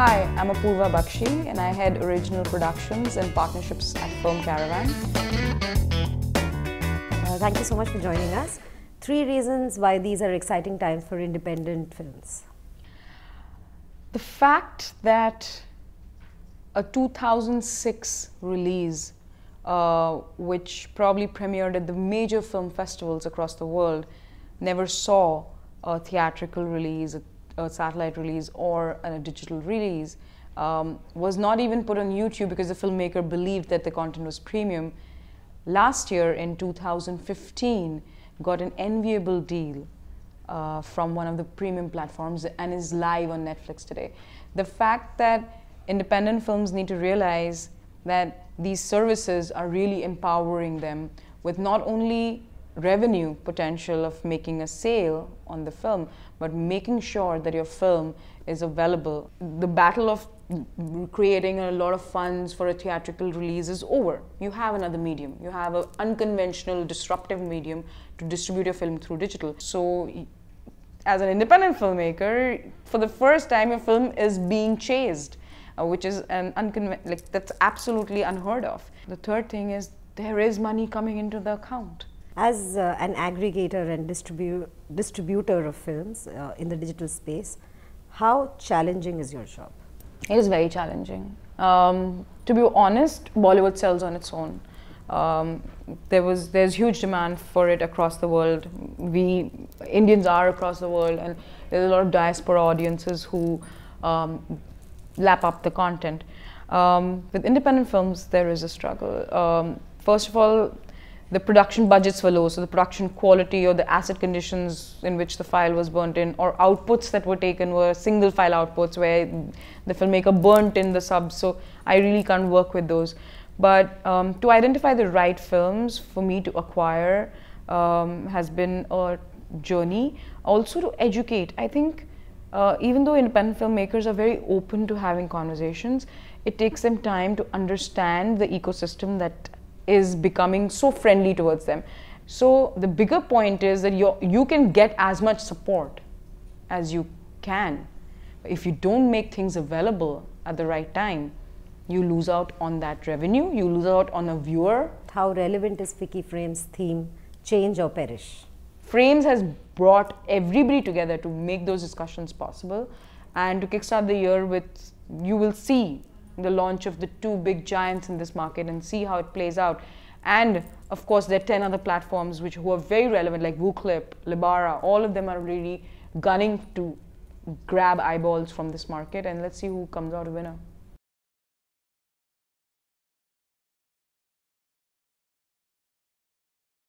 Hi, I'm Apoorva Bakshi and I head original productions and partnerships at Film Caravan. Uh, thank you so much for joining us. Three reasons why these are exciting times for independent films. The fact that a 2006 release, uh, which probably premiered at the major film festivals across the world, never saw a theatrical release, a, satellite release, or a digital release, um, was not even put on YouTube because the filmmaker believed that the content was premium. Last year, in 2015, got an enviable deal uh, from one of the premium platforms and is live on Netflix today. The fact that independent films need to realize that these services are really empowering them with not only revenue potential of making a sale on the film, but making sure that your film is available. The battle of creating a lot of funds for a theatrical release is over. You have another medium. You have an unconventional, disruptive medium to distribute your film through digital. So, as an independent filmmaker, for the first time, your film is being chased, uh, which is an unconven- like that's absolutely unheard of. The third thing is there is money coming into the account. As uh, an aggregator and distribu- distributor of films uh, in the digital space, how challenging is your job? It is very challenging. Um, to be honest, Bollywood sells on its own. Um, there was there's huge demand for it across the world. We Indians are across the world, and there's a lot of diaspora audiences who um, lap up the content. Um, with independent films, there is a struggle. Um, first of all, the production budgets were low, so the production quality or the asset conditions in which the file was burnt in, or outputs that were taken were single file outputs where the filmmaker burnt in the subs. So I really can't work with those. But um, to identify the right films for me to acquire um, has been a journey. Also to educate. I think uh, even though independent filmmakers are very open to having conversations, it takes them time to understand the ecosystem that is becoming so friendly towards them. So the bigger point is that you you can get as much support as you can. If you don't make things available at the right time, you lose out on that revenue, you lose out on a viewer. How relevant is FICCI Frames' theme, change or perish? Frames has brought everybody together to make those discussions possible and to kickstart the year with, you will see the launch of the two big giants in this market and see how it plays out. And of course, there are 10 other platforms which who are very relevant, like Vuclip, Libara, all of them are really gunning to grab eyeballs from this market. And let's see who comes out a winner.